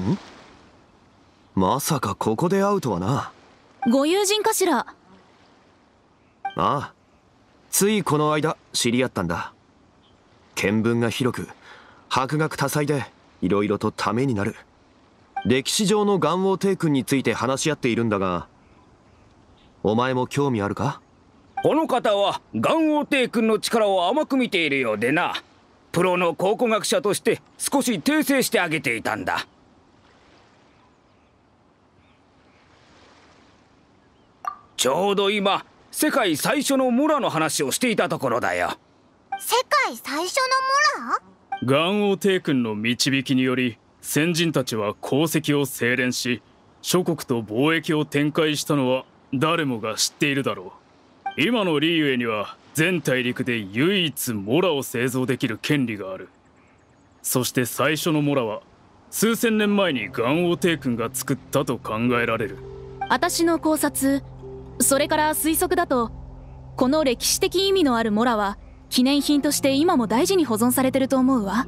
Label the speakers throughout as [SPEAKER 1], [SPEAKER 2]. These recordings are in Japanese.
[SPEAKER 1] ん？まさかここで会うとはな。
[SPEAKER 2] ご友人かしら？
[SPEAKER 1] ああ。ついこの間知り合ったんだ。見聞が広く博学多彩で色々とためになる。歴史上の元王帝君について話し合っているんだがお前も興味あるか？
[SPEAKER 3] この方は元王帝君の力を甘く見ているようでな。プロの考古学者として少し訂正してあげていたんだちょうど今世界最初の村の話をしていたところだよ。
[SPEAKER 4] 世界最初の村
[SPEAKER 5] 元王帝君の導きにより先人たちは功績を精錬し諸国と貿易を展開したのは誰もが知っているだろう。今のリーウェには全大陸で唯一モラを製造できる権利がある。そして最初のモラは数千年前に元王帝君が作ったと考えられる。
[SPEAKER 2] 私の考察それから推測だとこの歴史的意味のあるモラは記念品として今も大事に保存されてると思うわ。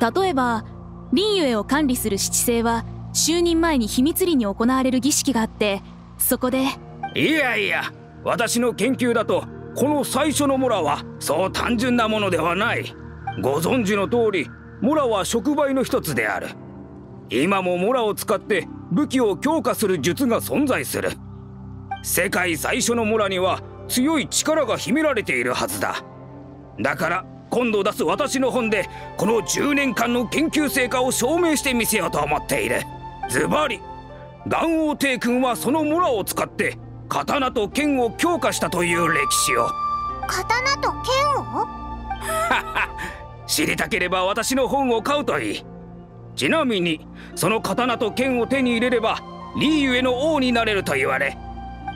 [SPEAKER 2] 例えばリンユエを管理する七星は就任前に秘密裏に行われる儀式があってそこで
[SPEAKER 3] いやいや私の研究だとこの最初のモラはそう単純なものではない。ご存知の通りモラは触媒の一つである。今もモラを使って武器を強化する術が存在する。世界最初のモラには強い力が秘められているはずだ。だから今度出す私の本でこの10年間の研究成果を証明してみせようと思っている。ズバリ元王帝君はそのモラを使って刀と剣を強化したという歴史を。
[SPEAKER 4] 刀と剣を？
[SPEAKER 3] 知りたければ私の本を買うといい。ちなみにその刀と剣を手に入れればリーユエの王になれると言われ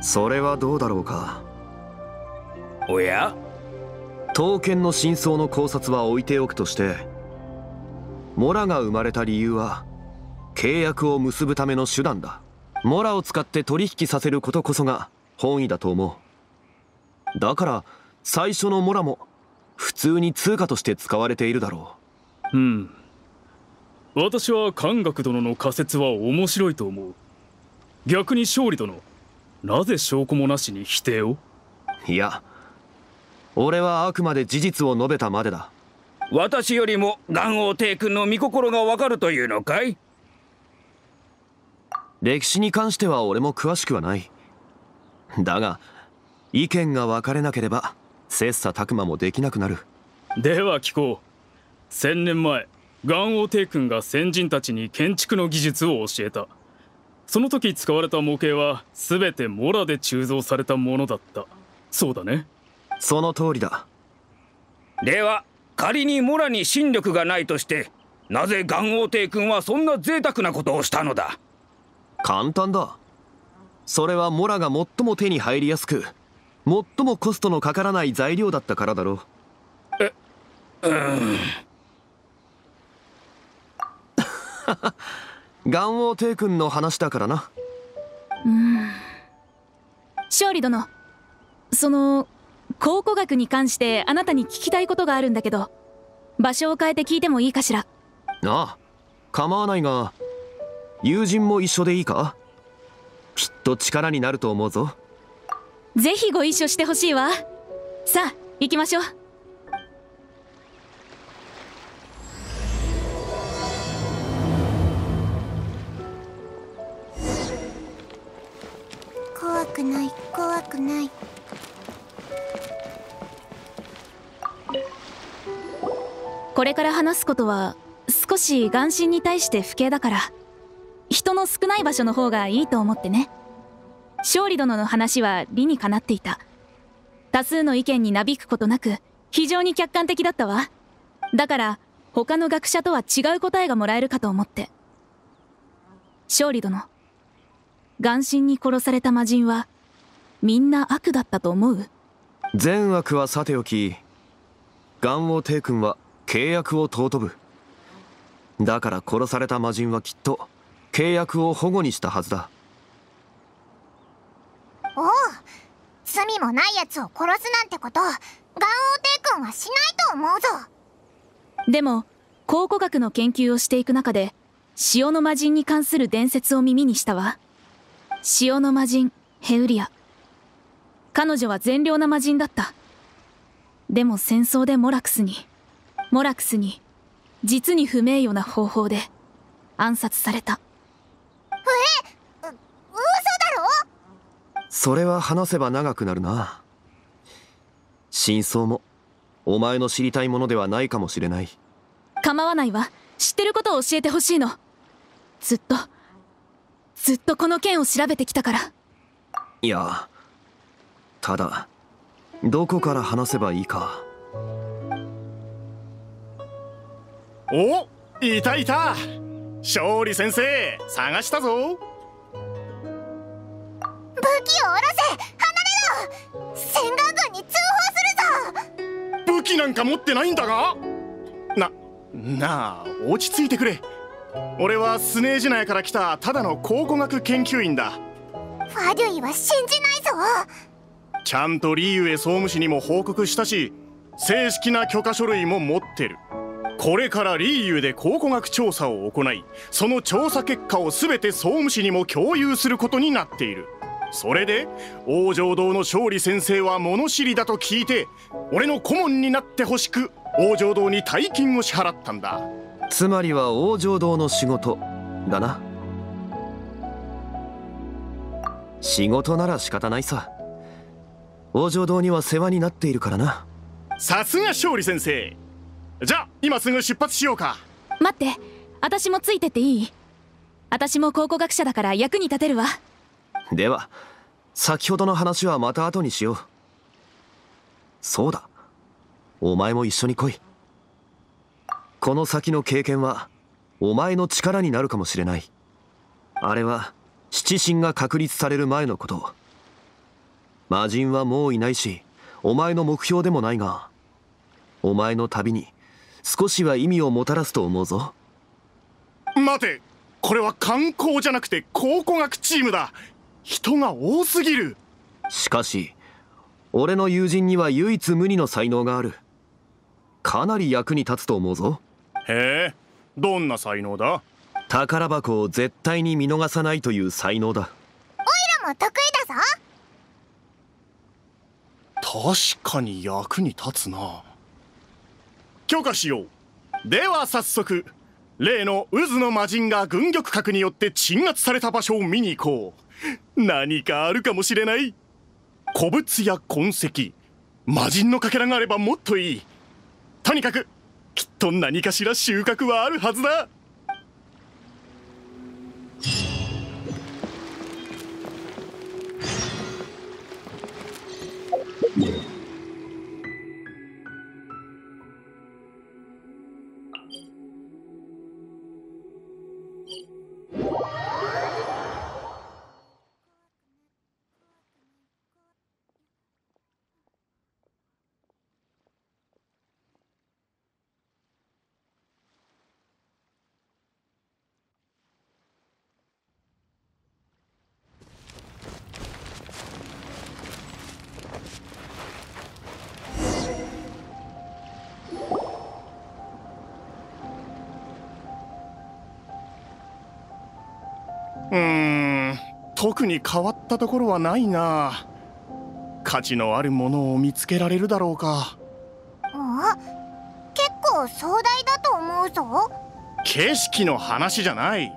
[SPEAKER 1] それはどうだろうか？
[SPEAKER 3] おや？
[SPEAKER 1] 刀剣の真相の考察は置いておくとしてモラが生まれた理由は契約を結ぶための手段だ。モラを使って取引させることこそが本意だと思う。だから最初のモラも普通に通貨として使われているだろ
[SPEAKER 5] う。うん。私は漢学殿の仮説は面白いと思う。逆に勝利殿なぜ証拠もなしに否定を？
[SPEAKER 1] いや俺はあくまで事実を述べたまでだ。
[SPEAKER 3] 私よりも元王帝君の御心がわかるというのかい？
[SPEAKER 1] 歴史に関しては俺も詳しくはない。だが意見が分かれなければ切磋琢磨もできなくなる。
[SPEAKER 5] では聞こう。千年前元王帝君が先人たちに建築の技術を教えたその時使われた模型は全てモラで鋳造されたものだった。そうだね。
[SPEAKER 1] その通りだ。
[SPEAKER 3] では仮にモラに神力がないとしてなぜ元王帝君はそんな贅沢なことをしたのだ？
[SPEAKER 1] 簡単だ。それはモラが最も手に入りやすく最もコストのかからない材料だったからだろ
[SPEAKER 3] う。え うん
[SPEAKER 1] 元王帝君の話だからな。
[SPEAKER 2] うん。勝利殿。その考古学に関してあなたに聞きたいことがあるんだけど場所を変えて聞いてもいいかしら？
[SPEAKER 1] ああ構わないが友人も一緒でいいか？きっと力になると思うぞ。
[SPEAKER 2] ぜひご一緒してほしいわ。さあ行きましょう
[SPEAKER 4] 怖くない。
[SPEAKER 2] これから話すことは少し眼神に対して不敬だから。人の少ない場所の方がいいと思ってね。勝利殿の話は理にかなっていた。多数の意見になびくことなく非常に客観的だったわ。だから他の学者とは違う答えがもらえるかと思って。勝利殿眼神に殺された魔人はみんな悪だったと思う？
[SPEAKER 1] 善悪はさておき元王帝君は契約を尊ぶ。だから殺された魔人はきっと契約を保護にしたはずだ。
[SPEAKER 4] おお罪もない奴を殺すなんてこと元王帝君はしないと思うぞ。
[SPEAKER 2] でも考古学の研究をしていく中で潮の魔人に関する伝説を耳にしたわ。潮の魔人ヘウリア彼女は善良な魔人だった。でも戦争でモラクスにモラクスに実に不名誉な方法で暗殺された。
[SPEAKER 4] 嘘だろ？
[SPEAKER 1] それは話せば長くなるな。真相もお前の知りたいものではないかもしれない。
[SPEAKER 2] 構わないわ。知ってることを教えてほしいの。ずっとずっとこの件を調べてきたから。
[SPEAKER 1] いやただどこから話せばいいか。
[SPEAKER 6] おいたいた。勝利先生探したぞ。
[SPEAKER 4] 武器を下ろせ。離れろ。洗顔軍に通報するぞ。
[SPEAKER 6] 武器なんか持ってないんだが。ななあ落ち着いてくれ。俺はスネージ内から来たただの考古学研究員だ。
[SPEAKER 4] ファデュイは信じないぞ
[SPEAKER 6] ちゃんとリーユエ総務士にも報告したし正式な許可書類も持ってる。これからリーユで考古学調査を行いその調査結果を全て総務士にも共有することになっている。それで王城堂の勝利先生は物知りだと聞いて俺の顧問になってほしく王城堂に大金を支払ったんだ。
[SPEAKER 1] つまりは王城堂の仕事だな。仕事なら仕方ないさ。王城堂には世話になっているからな。
[SPEAKER 6] さすが勝利先生。じゃあ今すぐ出発しようか。
[SPEAKER 2] 待って私もついてっていい？私も考古学者だから役に立てるわ。
[SPEAKER 1] では先ほどの話はまた後にしよう。そうだ。お前も一緒に来い。この先の経験はお前の力になるかもしれない。あれは七神が確立される前のこと魔人はもういないしお前の目標でもないがお前の旅に少しは意味をもたらすと思うぞ。
[SPEAKER 6] 待てこれは観光じゃなくて考古学チームだ。人が多すぎる。
[SPEAKER 1] しかし俺の友人には唯一無二の才能がある。かなり役に立つと思うぞ。
[SPEAKER 6] へえどんな才能だ？
[SPEAKER 1] 宝箱を絶対に見逃さないという才能だ。
[SPEAKER 4] も得意だぞ
[SPEAKER 6] 確かに役に立つな。許可しよう。では早速例の渦の魔人が軍玉閣によって鎮圧された場所を見に行こう。何かあるかもしれない。古物や痕跡。魔人のかけらがあればもっといい。とにかくきっと何かしら収穫はあるはずだ。うーん。特に変わったところはないな。価値のあるものを見つけられるだろうか。
[SPEAKER 4] お結構壮大だと思うぞ。
[SPEAKER 6] 景色の話じゃない。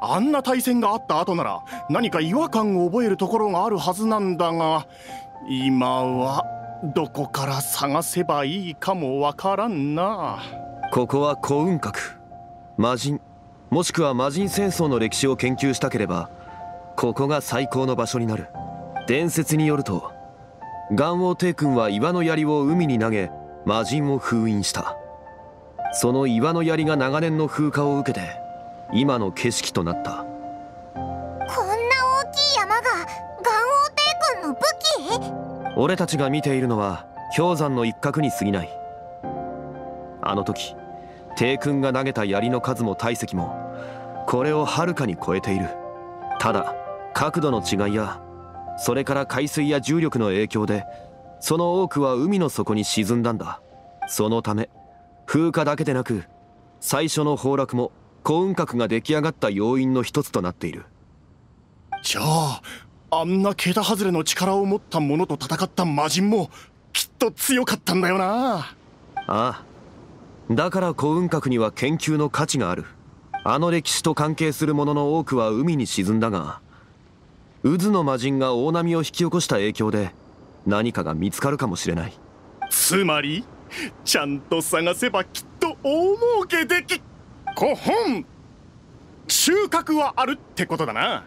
[SPEAKER 6] あんな対戦があった後なら何か違和感を覚えるところがあるはずなんだが今はどこから探せばいいかもわからんな。
[SPEAKER 1] ここは古雲閣。魔人もしくは魔人戦争の歴史を研究したければここが最高の場所になる。伝説によると元王帝君は岩の槍を海に投げ魔人を封印した。その岩の槍が長年の風化を受けて今の景色となった。
[SPEAKER 4] こんな大きい山が元王帝君の武器？
[SPEAKER 1] 俺たちが見ているのは氷山の一角に過ぎない。あの時帝君が投げた槍の数も体積もこれをはるかに超えている。ただ角度の違いやそれから海水や重力の影響でその多くは海の底に沈んだんだ。そのため風化だけでなく最初の崩落も幸運閣が出来上がった要因の一つとなっている。
[SPEAKER 6] じゃああんな桁外れの力を持った者と戦った魔人もきっと強かったんだよな。
[SPEAKER 1] ああ。だから幸運閣には研究の価値があるあの歴史と関係するものの多くは海に沈んだが渦の魔人が大波を引き起こした影響で何かが見つかるかもしれない。
[SPEAKER 6] つまりちゃんと探せばきっと大儲けできこほん収穫はあるってことだな。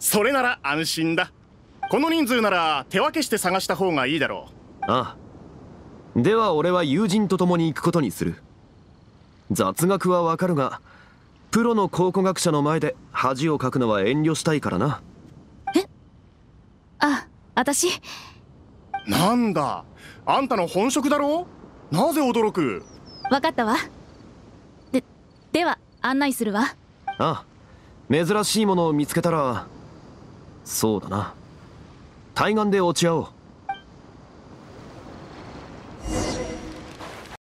[SPEAKER 6] それなら安心だ。この人数なら手分けして探した方がいいだろ
[SPEAKER 1] ああ。では俺は友人と共に行くことにする。雑学はわかるがプロの考古学者の前で恥をかくのは遠慮したいからな。
[SPEAKER 2] あ私。
[SPEAKER 6] うなんだ？あんたの本職だろ？なぜ驚く？
[SPEAKER 2] 分かったわ。ででは案内するわ。
[SPEAKER 1] ああ珍しいものを見つけたらそうだな。対岸で落ち合おう